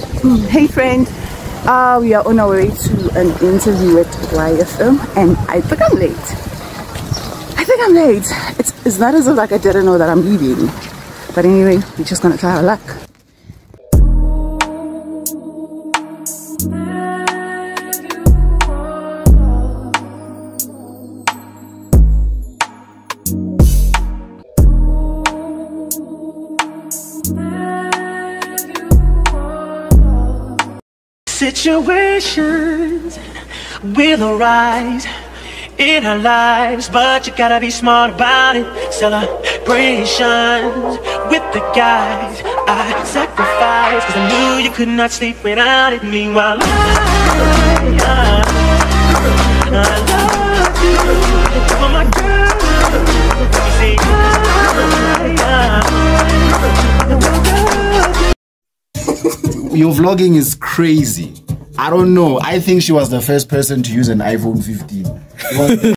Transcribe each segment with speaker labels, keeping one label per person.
Speaker 1: Hey friend, uh, we are on our way to an interview at YFM and I think I'm late. I think I'm late. It's, it's not as if like I didn't know that I'm leaving. But anyway, we're just gonna try our luck.
Speaker 2: Situations will arise in our lives, but you gotta be smart about it. Celebrations with the guys I sacrificed, cause I knew you could not sleep without it. Meanwhile, I, I, I love you for my girl. You see, I, I,
Speaker 3: Your vlogging is crazy. I don't know. I think she was the first person to use an iPhone 15.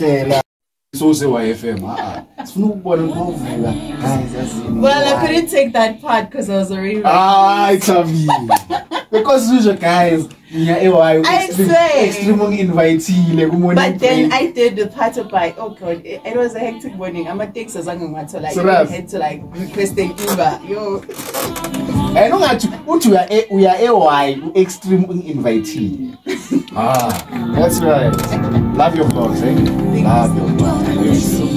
Speaker 3: Tela. Sose YFM. Ah, ah. Sifuna ukubona ngokuvula. Guys, yazini.
Speaker 4: Well, I couldn't take that part because I was already.
Speaker 3: Ah, Tavi. Because usually guys, ngiya ewayo
Speaker 4: I
Speaker 3: extreme
Speaker 4: say.
Speaker 3: extreme unginvitile ku morning
Speaker 4: But then. I did the part of like, oh god, it, it was a hectic morning. I'm a text as I'm to like,
Speaker 3: So
Speaker 4: I had to like request an Uber. Yo,
Speaker 3: Eh ungathi uthi uya e- uya ewayi u extreme unginvitile. Ah, that's right. Love your vlogs, eh? Love your vlogs.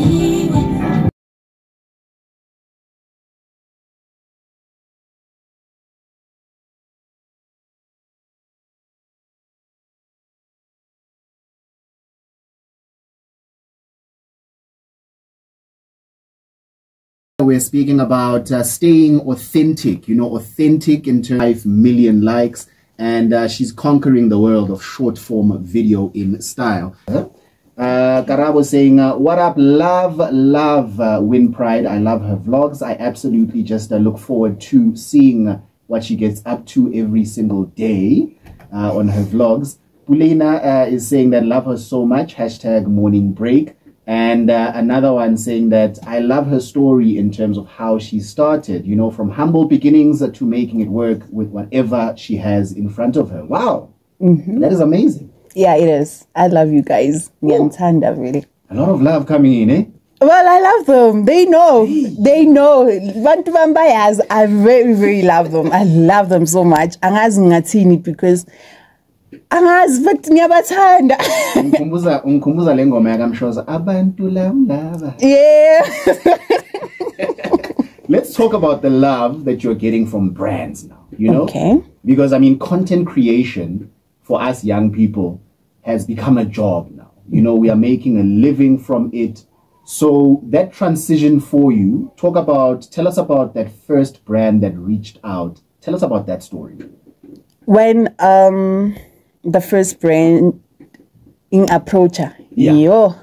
Speaker 3: We're speaking about uh, staying authentic, you know, authentic in terms of 5 million likes, and uh, she's conquering the world of short form video in style. Uh, Karabo saying, uh, What up, love, love uh, Winpride. I love her vlogs. I absolutely just uh, look forward to seeing what she gets up to every single day uh, on her vlogs. Pulina uh, is saying that love her so much. Hashtag morning break. And uh, another one saying that I love her story in terms of how she started, you know, from humble beginnings to making it work with whatever she has in front of her. Wow. That is amazing.
Speaker 1: Yeah, it is. I love you guys. Ngiyamthanda really.
Speaker 3: A lot of love coming in, eh?
Speaker 1: Well, I love them. They know. They know. Bantu bambayaz, I very, very love them. I love them so much. Angazi ngathini because angazi but ngiyabathanda.
Speaker 3: Ungikhumbuza ungikhumbuza le ngoma yakamshoza abantu lava.
Speaker 1: yeah.
Speaker 3: Let's talk about the love that you're getting from brands now, you know?
Speaker 1: Okay.
Speaker 3: Because I mean content creation for us young people has become a job now. You know, we are making a living from it. So that transition for you, talk about tell us about that first brand that reached out. Tell us about that story.
Speaker 1: When um the first brand in approacher.
Speaker 3: Yeah.
Speaker 1: Yo.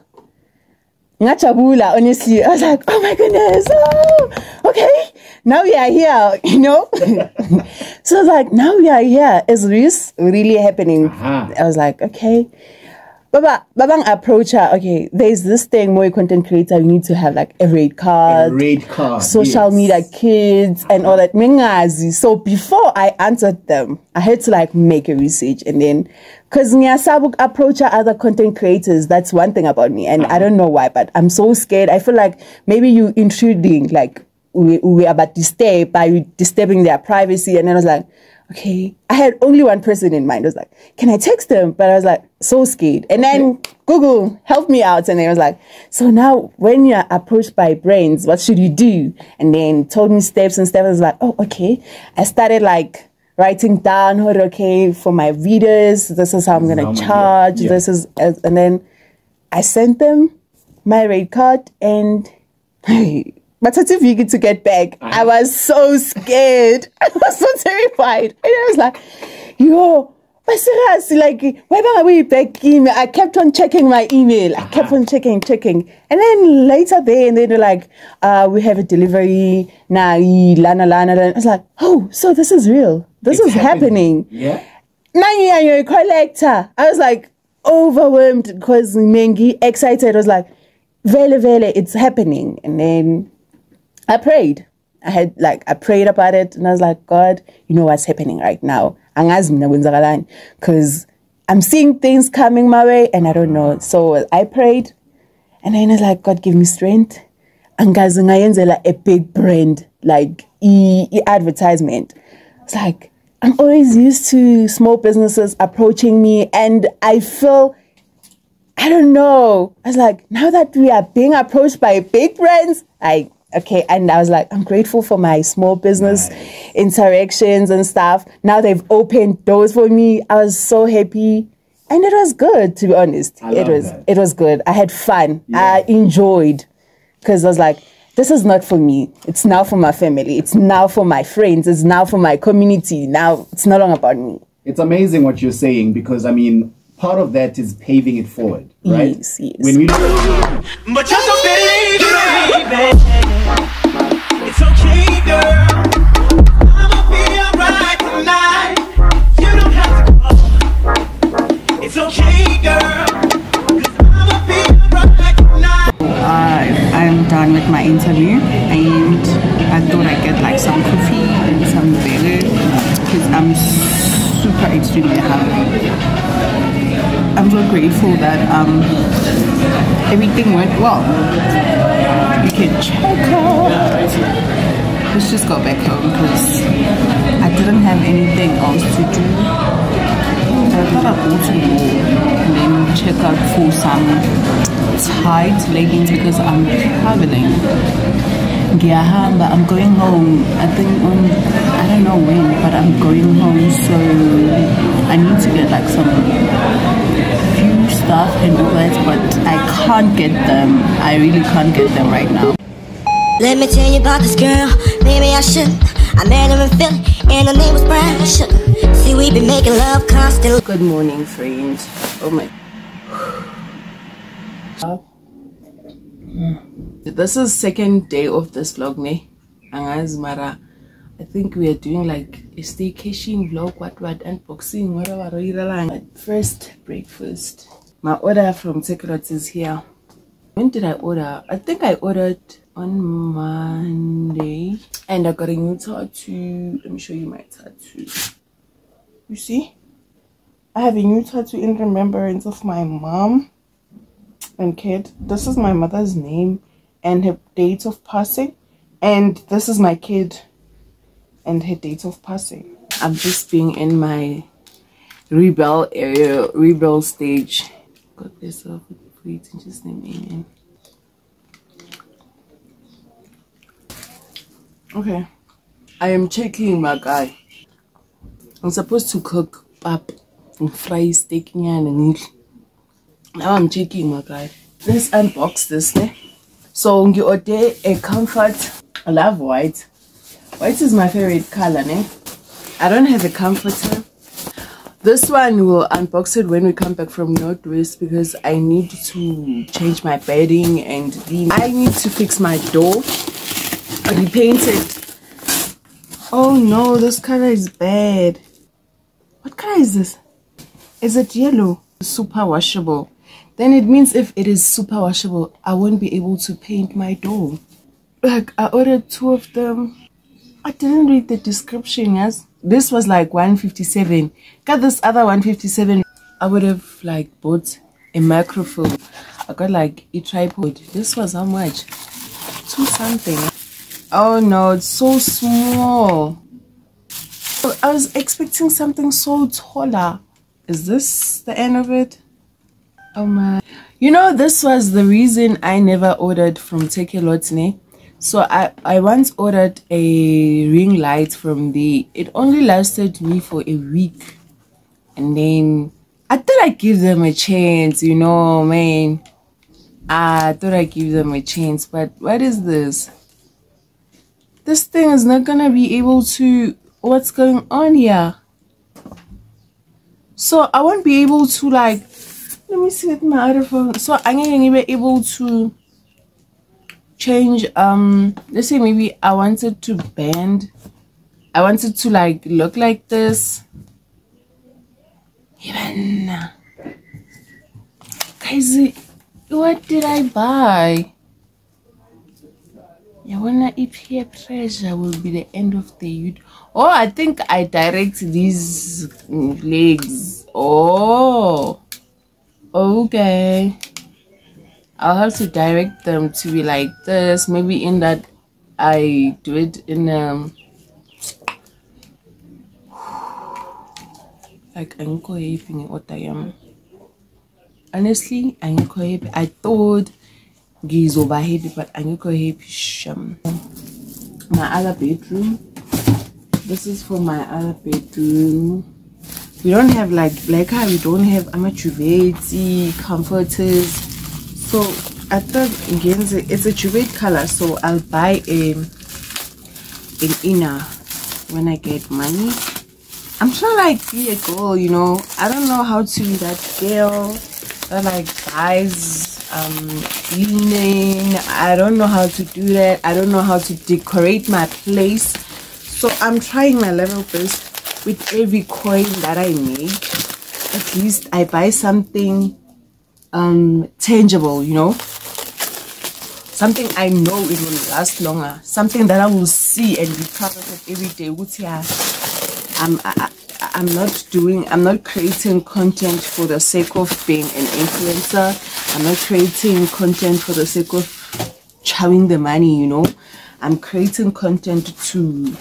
Speaker 1: Ngajabula, honestly. I was like, oh my goodness. Oh, okay. Now we are here, you know? so I was like, now we are here. Is this really happening?
Speaker 3: Aha.
Speaker 1: I was like, okay. Baba, Babang approacher, ah, okay, there's this thing, more content creator, you need to have like a rate card,
Speaker 3: Rate card,
Speaker 1: social
Speaker 3: yes.
Speaker 1: media kids, and all that. Mingazi. So before I answered them, I had to like make a research and then, because Nyasabuk approach ah other content creators, that's one thing about me. And I uh-huh. don't know why, but I'm so scared. I feel like maybe you intruding, like, we, we about to disturb by disturbing their privacy. And then I was like, okay, I had only one person in mind. I was like, can I text them? But I was like, so scared. And then Google helped me out. And then I was like, so now when you're approached by brands, what should you do? And then told me steps and steps. I was like, oh, okay. I started like writing down, "Oh, okay, for my readers, this is how I'm gonna charge.
Speaker 3: yeah, yeah.
Speaker 1: This is," and then I sent them my rate card and. But certificate to get back. I was so scared. I was so terrified. And I was like, yo, but seriously, like, why don't we back email? I kept on checking my email. I kept on checking, checking. And then later there, and then they're like, uh, we have a delivery. Now, lana, lana, lana. I was like, oh, so this is real. This
Speaker 3: It's
Speaker 1: is happening.
Speaker 3: Yeah.
Speaker 1: Now you're a collector. I was like overwhelmed because Mengi excited. I was like, vele vele, it's happening. And then I prayed. I had like I prayed about it and I was like, God, you know what's happening right now. Because I'm seeing things coming my way and I don't know. So I prayed and then I was like, God, give me strength. Ngayenzela a big brand, like e, e advertisement. It's like I'm always used to small businesses approaching me and I feel I don't know. I was like, now that we are being approached by big brands, I okay, and I was like, I'm grateful for my small business interactions and stuff. Now they've opened doors for me. I was so happy. And it was good, to be honest.
Speaker 3: I
Speaker 1: it was
Speaker 3: that.
Speaker 1: it was good. I had fun.
Speaker 3: Yeah.
Speaker 1: I enjoyed because I was like, this is not for me. It's now for my family. It's now for my friends. It's now for my community. Now it's no longer about me.
Speaker 3: It's amazing what you're saying because I mean, part of that is paving it forward, right?
Speaker 1: Yes, yes.
Speaker 3: When we
Speaker 2: But you're so big, baby. It's okay, girl. I'ma be alright tonight. You don't have to go. It's okay, girl. I'ma be alright tonight.
Speaker 5: uh, I'm done with my interview and I thought I'd get like some coffee and some burger because I'm super extremely hungry. I'm so grateful that um, everything went well. We can check out. Let's just go back home because I didn't have anything else to do. So I thought I'd go to mall and then check out for some tight leggings because I'm traveling. Ngiyahamba, I'm going home. I think on I don't know when, but I'm going home, so I need to get like some few stuff and all that, but I can't get them. I really can't get them right now.
Speaker 6: Let me tell you about this girl. Maybe I should. I met her in Philly, and her name was Brown Sugar. See, we've been making love constantly.
Speaker 1: Good morning, friends. Oh my. This is second day of this vlog, ne? Mara. I think we are doing like a staycation vlog, what what unboxing, whatever. First breakfast. My order from Takealot is here. When did I order? I think I ordered on Monday, and I got a new tattoo. Let me show you my tattoo. You see? I have a new tattoo in remembrance of my mom and kid. This is my mother's name and her date of passing. And this is my kid and her date of passing. I'm just being in my rebel area, rebel stage. Got this off in Jesus' name, amen. Okay. I am checking my guy. I'm supposed to cook pap and fry steak nidle. Now I'm checking my guy. Let's unbox this ne. So ngi-order a comfort. I love white. White is my favorite color ne. I don't have a comforter. This one will unbox it when we come back from Northwest because I need to change my bedding and I need to fix my door. Repaint it. Oh no, this color is bad. What color is this? Is it yellow? Super washable. Then it means if it is super washable, I won't be able to paint my door. Like I ordered two of them. I didn't read the description, yes. This was like 157. Got this other 157. I would have like bought a microphone. I got like a tripod. This was how much? Two something. Oh no, it's so small. I was expecting something so taller. Is this the end of it? Oh my. You know, this was the reason I never ordered from Takealot, ne? So I, I once ordered a ring light from the it only lasted me for a week and then I thought I'd give them a chance, you know, man. I thought I'd give them a chance, but what is this? This thing is not gonna be able to what's going on here? So I won't be able to like let me see with my other phone. So I'm gonna be able to change um let's say maybe I wanted to bend. I wanted to like look like this. Even guys what did I buy? Yeah when I peer pressure will be the end of the youth. Oh I think I direct these legs. Oh okay I'll have to direct them to be like this. Maybe in that I do it in um like I'm happy what I am. Honestly, I'm happy. I thought Giz over happy, but I'm happy. Shum. My other bedroom. This is for my other bedroom. We don't have like black hair, we don't have amateur comforters. So I thought again it's a duvet color so I'll buy a an inner when I get money. I'm trying like be a girl you know. I don't know how to be that girl that like buys um cleaning I don't know how to do that. I don't know how to decorate my place. So I'm trying my level best with every coin that I make at least I buy something um, tangible, you know, something I know it will last longer, something that I will see and be proud of every day. I'm I, I'm not doing, I'm not creating content for the sake of being an influencer. I'm not creating content for the sake of chowing the money, you know. I'm creating content to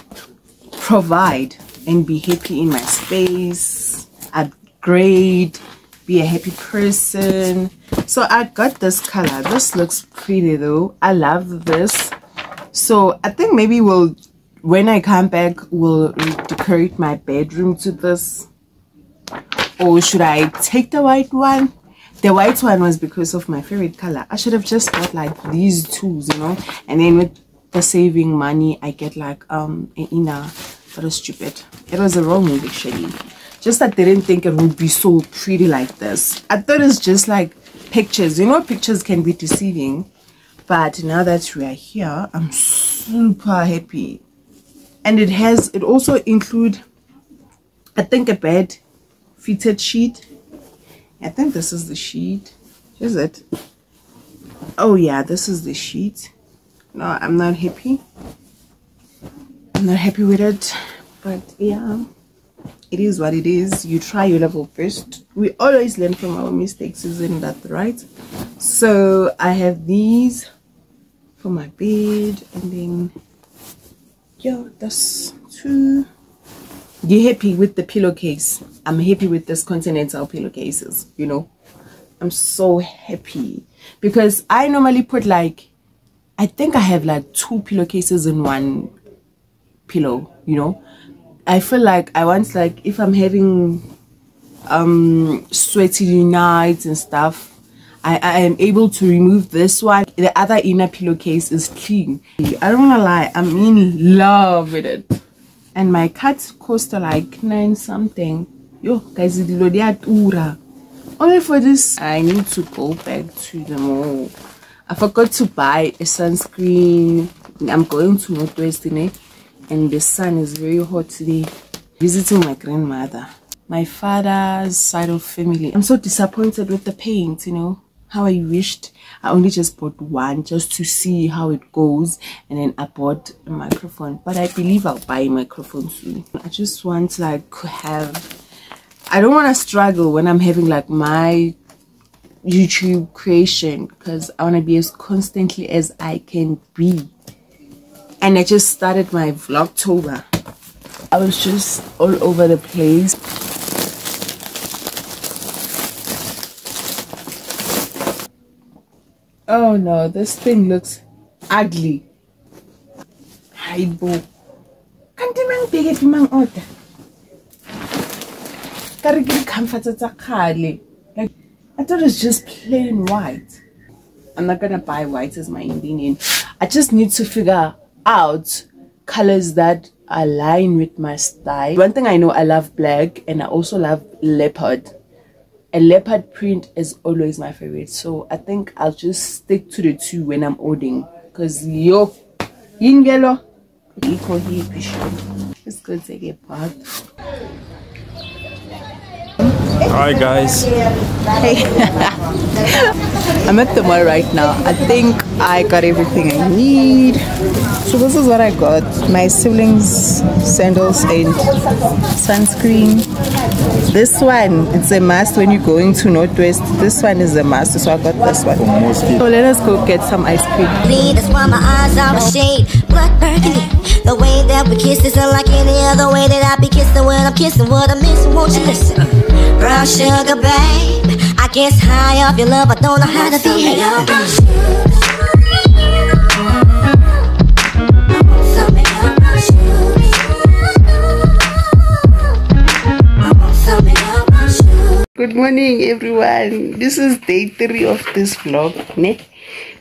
Speaker 1: provide and be happy in my space, upgrade, be a happy person. So i got this color. This looks pretty though. I love this. So i think maybe we'll when i come back we'll decorate my bedroom to this. Or should i take the white one? The white one was because of my favorite color. I should have just bought like these tools you know? And then with the saving money i get like um an inner but was stupid it was a wrong move actually just I didn't think it would be so pretty like this. I thought it's just like pictures. You know, pictures can be deceiving. But now that we are here, I'm super happy. And it has, it also include, I think a bed fitted sheet. I think this is the sheet. Is it? Oh yeah, this is the sheet. No, I'm not happy. I'm not happy with it. But yeah. It is what it is. You try your level first. We always learn from our mistakes isn't that right? So i have these for my bed and then yeah that's two. You're happy with the pillowcase? I'm happy with this continental pillowcases you know? I'm so happy. Because i normally put like i think i have like two pillowcases in one pillow you know? I feel like I want like if I'm having um sweaty nights and stuff I, I am able to remove this one. The other inner pillowcase is clean. I don't wanna lie I'm in love with it. And my cat cost like nine something. Yo guys only for this I need to go back to the mall. I forgot to buy a sunscreen. I'm going to Northwest in it and the sun is very hot today visiting my grandmother my father's side of family. I'm so disappointed with the paint you know how i wished. I only just bought one just to see how it goes and then i bought a microphone. But i believe i'll buy a microphone soon. I just want to like have i don't want to struggle when i'm having like my youtube creation because i want to be as constantly as i can be and I just started my vlogtober. I was just all over the place. Oh no, this thing looks ugly. hayi bo kanti mangibheke phi mang-order ka re ke di-comforts tsa kgale like i thought it's just plain white i'm not gonna buy white as my indian i just need to figure out colors that align with my style. One thing i know i love black and i also love leopard. A leopard print is always my favorite. So i think i'll just stick to the two when i'm ordering. Because yo yingelo let's go take a bath
Speaker 7: Hi guys.
Speaker 5: Hey. I'm at the mall right now. I think I got everything I need. So this is what I got. My siblings sandals and sunscreen. This one, it's a must when you're going to Northwest. This one is a must, so I got this one. So let us go get some ice cream.
Speaker 6: That's why my eyes are oh. shade blood burgundy. The way that we kiss isn't like any other way that I be kissing when I'm kissing. What I'm missing, won't you listen? Brown sugar, babe. I guess high off your love, I don't know how to behave.
Speaker 1: Good morning, everyone. This is day three of this vlog. Ne?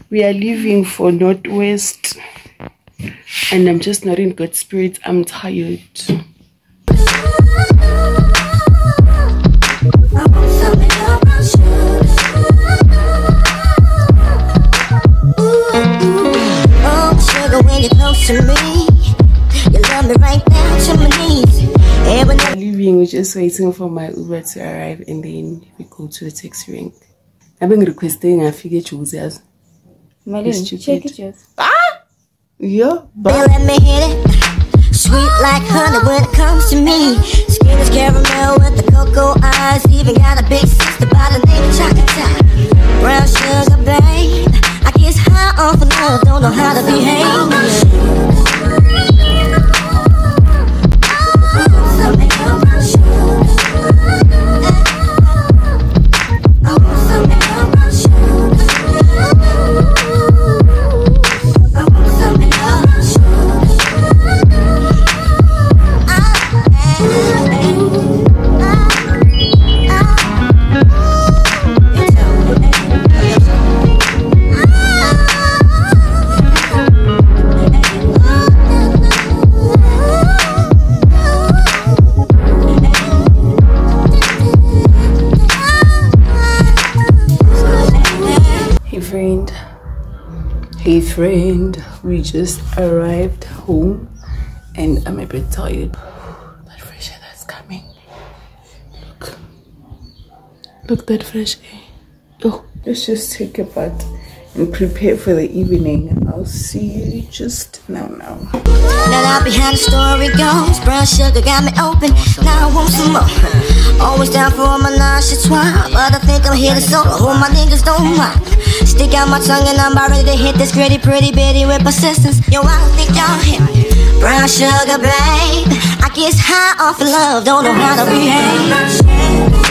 Speaker 1: We are leaving for Northwest, and I'm just not in good spirits. I'm tired.
Speaker 6: You're close to me, you love me right down to my knees. And when
Speaker 1: We're leaving. We're just waiting for my Uber to arrive, and then we go to the taxi rank. I've been requesting a figure choosers.
Speaker 8: Malin,
Speaker 1: stupid.
Speaker 8: check it just.
Speaker 1: Yeah, but
Speaker 6: let me hit it, sweet like honey when it comes to me. Skin is caramel with the cocoa eyes. Even got a big sister by the name of Chocolate. Brown sugar, babe. High off of love, don't know how to behave.
Speaker 1: Friend, we just arrived home, and I'm a bit tired. That fresh air that's coming. Look, look that fresh air. Oh, let's just take a bath and prepare for the evening. I'll see you just now. Now.
Speaker 6: Now that behind the story goes Brown sugar got me open Now I want some more Always down for my a trois But I think I'm here to solo Who my niggas don't mind Stick out my tongue and I'm about ready to hit this gritty pretty bitty with persistence. Yo, I think y'all hit Brown sugar, babe. I guess high off of love Don't know how to behave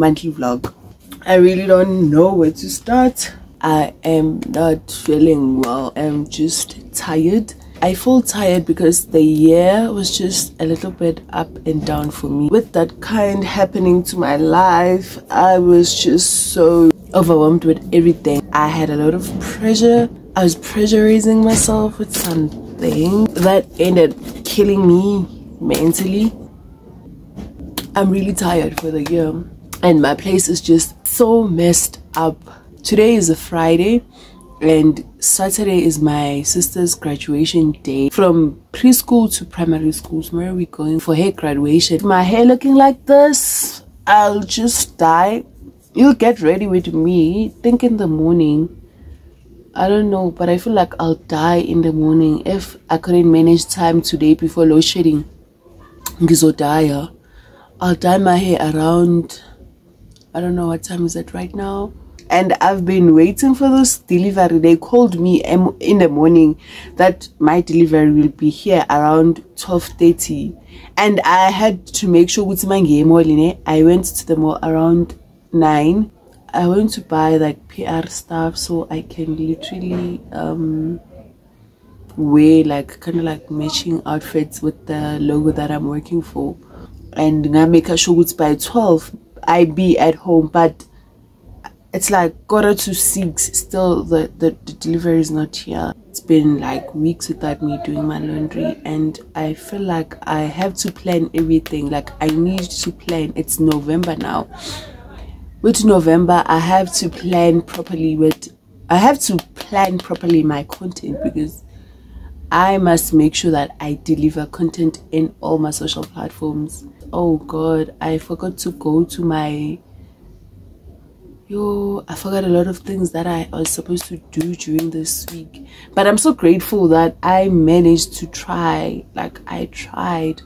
Speaker 1: monthly vlog. I really don't know where to start. I am not feeling well. I'm just tired. I feel tired because the year was just a little bit up and down for me. With that kind happening to my life, I was just so overwhelmed with everything. I had a lot of pressure. I was pressurizing myself with something that ended killing me mentally. I'm really tired for the year and my place is just so messed up. Today is a Friday and Saturday is my sister's graduation day from preschool to primary school. Where are we going for her graduation? My hair looking like this, I'll just die. You'll get ready with me. Think in the morning. I don't know, but I feel like I'll die in the morning if I couldn't manage time today before load shedding. I'll dye my hair around I don't know what time is it right now and I've been waiting for this delivery. They called me in the morning that my delivery will be here around 12:30, and I had to make sure with my game I went to the mall around nine. I went to buy like PR stuff so I can literally um wear like kind of like matching outfits with the logo that I'm working for, and I make sure it's by 12 I be at home, but it's like quarter to six. Still, the, the, the delivery is not here. It's been like weeks without me doing my laundry, and I feel like I have to plan everything. Like, I need to plan. It's November now. With November, I have to plan properly. With I have to plan properly my content because I must make sure that I deliver content in all my social platforms. Oh god, I forgot to go to my yo i forgot a lot of things that i was supposed to do during this week but i'm so grateful that i managed to try like i tried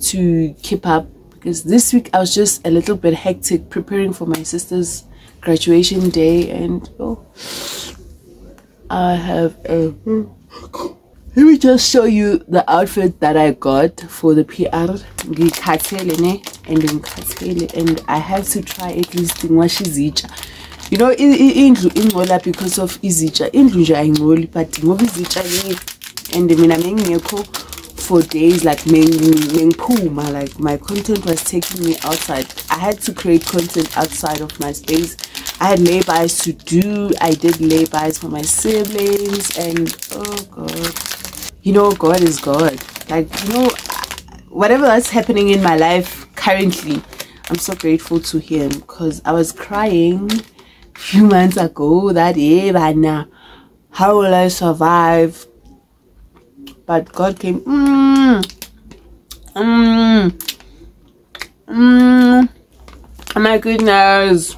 Speaker 1: to keep up because this week i was just a little bit hectic preparing for my sister's graduation day and oh i have a let me just show you the outfit that I got for the PR and and I have to try at least ngwashizitsha you know indlu ingcola because of izitsha. Indlu ayingcoli but ngoba izitsha and mina mengingekho for days like mengiphuma like my content was taking me outside. I had to create content outside of my space. I had laybys to do. I did laybys for my siblings and oh god you know god is god. Like you know whatever that's happening in my life currently i'm so grateful to him because i was crying a few months ago that yeah now how will i survive? But god came mm, mm, mm, oh my goodness.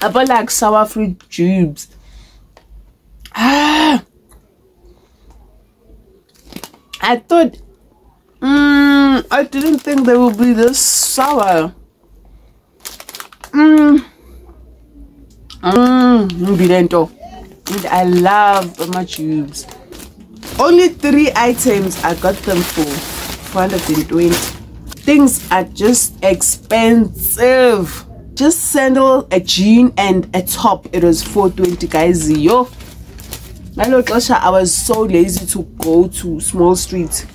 Speaker 1: I bought like sour fruit tubes ah I thought, mm, I didn't think they would be this sour. Mmm. Mmm. And I love my tubes. Only three items I got them for 420. Things are just expensive. Just sandal, a jean, and a top. It was 420 guys. Yo I was so lazy to go to small street.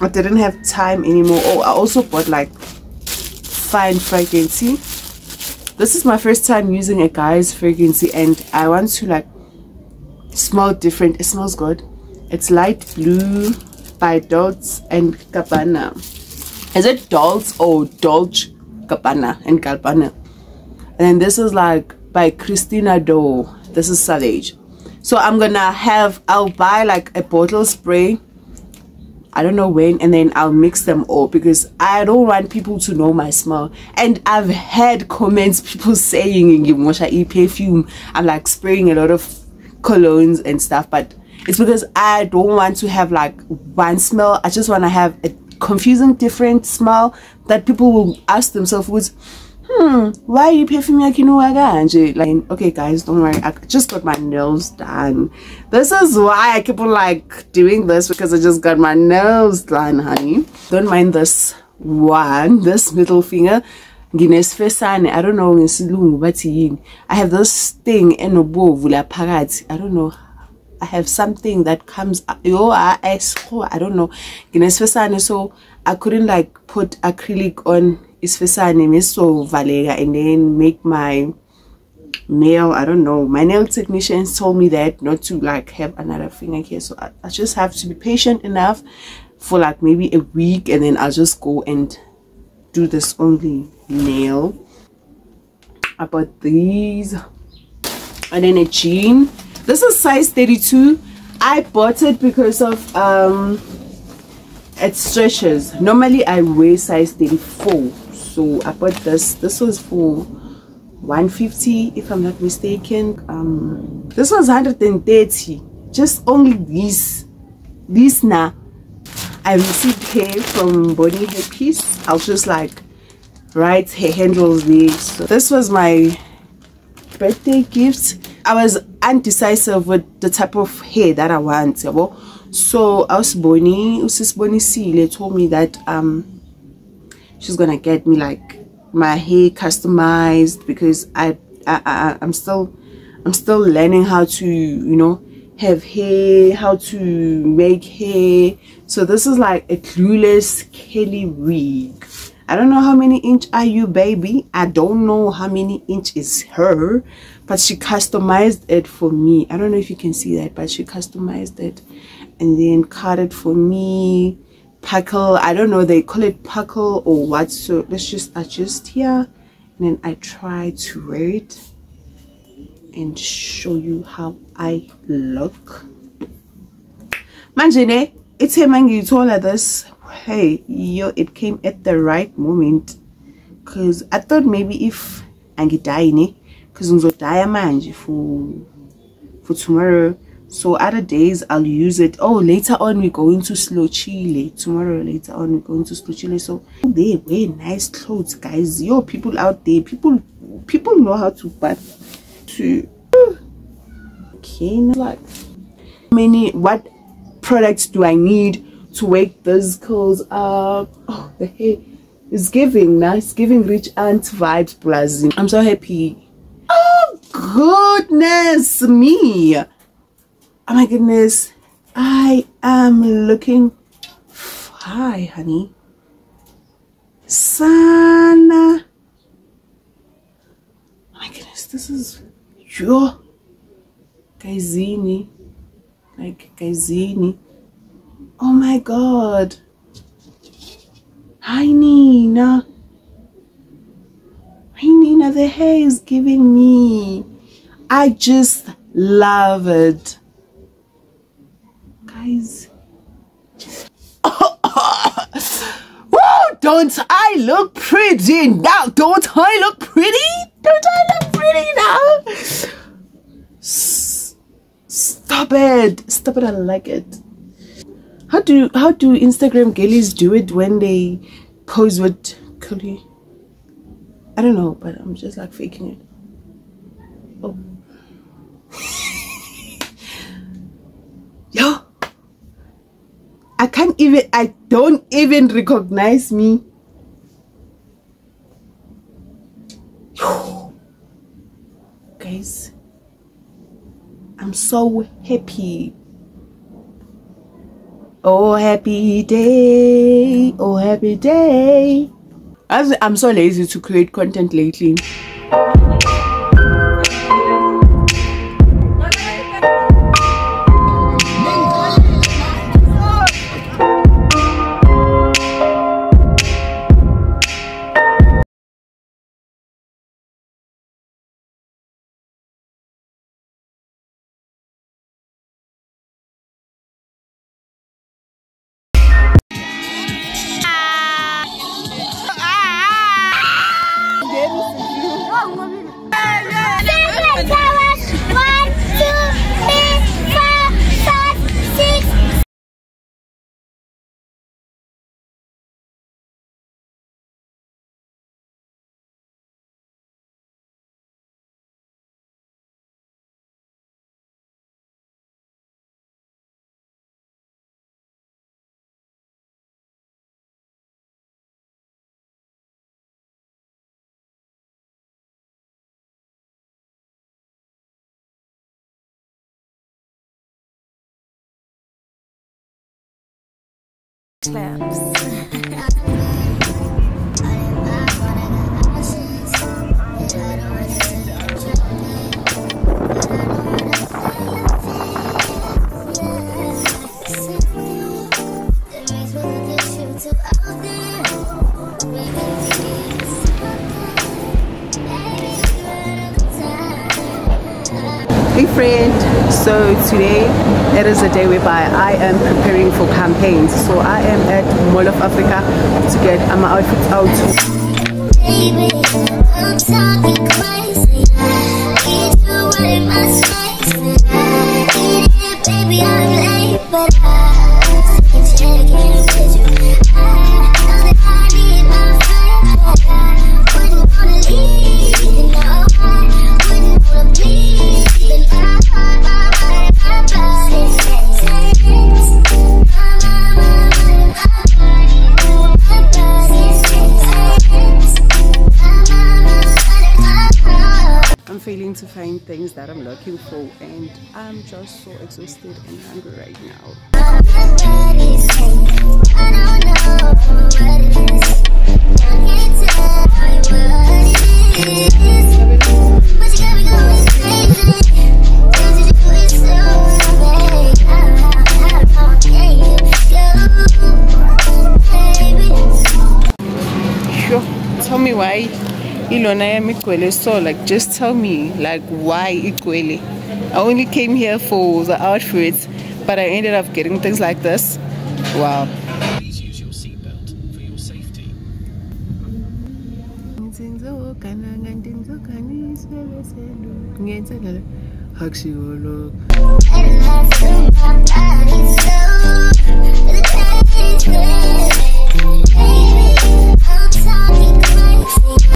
Speaker 1: I didn't have time anymore. Oh, I also bought like fine fragrance. This is my first time using a guy's fragrance and I want to like smell different. It smells good. It's light blue by Dolce and Gabbana. Is it Dolce or Dolce Gabbana and Gabbana? And this is like by Christian Dior. This is Sauvage so i'm gonna have i'll buy like a bottle spray. I don't know when and then I'll mix them all because I don't want people to know my smell. And I've had comments people saying in e perfume. I'm like spraying a lot of colognes and stuff but it's because I don't want to have like one smell. I just want to have a confusing different smell that people will ask themselves hmm why you perfume yakhe kanje like okay guys don't worry. I just got my nails done. This is why i keep on like doing this because i just got my nails done honey. Don't mind this one this middle finger. Nginesifesane i don't know ngesilungu i have this thing phakathi i don't know. I have something that comes I, I, I don't know. Nginesifesane so i couldn't like put acrylic on isifesane mesovaleka and then make my nail i don't know. My nail technicians told me that not to like have another finger here so I, I just have to be patient enough for like maybe a week and then i'll just go and do this only nail. I bought these. And then a jean. This is size 32 i bought it because of um it stretches. Normally i wear size 34 so i bought this. This was for 150 if i'm not mistaken. Um this was 130 just only this. This now i received hair from bonnie hair piece i'll just like write her handles there. So this was my birthday gift. I was undecisive with the type of hair that i want so i was bonnie usis bonnie Sile told me that um she's gonna get me like my hair customized because I, I, I I'm still I'm still learning how to you know have hair how to make hair. So this is like a clueless Kelly wig. I don't know how many inch are you baby. I don't know how many inch is her but she customized it for me. I don't know if you can see that but she customized it and then cut it for me puckle i don't know they call it puckle or what so let's just adjust here. And then i try to wear it and show you how i look. Manje it's a mangithola this. Hey yo it came at the right moment. Because i thought maybe if angidayi ne because ngizodaya manje for for tomorrow so other days i'll use it. Oh later on we're going to slow chile. Tomorrow later on we go into slow chile. So they wear nice clothes guys. Yo people out there people people know how to but to okay like many what products do i need to wake those curls up? Oh the hair is giving nice giving rich aunt vibes brazil i'm so happy. Oh goodness me oh my goodness. I am looking hi honey. Sana. Oh my goodness this is your gaizini like gaizini oh my god. Hi nina. Hi nina. The hair is giving me. I just love it guys. Whoa, don't I look pretty now? Don't I look pretty? Don't I look pretty now? S stop it. Stop it. I like it. How do how do Instagram girlies do it when they pose with curly? I don't know, but I'm just like faking it. Oh. Yo. I can't even, I don't even recognize me. Guys, I'm so happy. Oh, happy day. Oh, happy day. I'm so lazy to create content lately.
Speaker 5: Clamps. Friend, so today it is a day whereby I am preparing for campaigns. So I am at Mall of Africa to get my outfit out.
Speaker 6: To
Speaker 5: find things that I'm looking for and I'm just so exhausted and hungry right now. Ilona yami igcwele so like just tell me like why igcwele. I only came here for the outfits but I ended up getting things like this. Wow.
Speaker 9: Please use your seatbelt for your safety.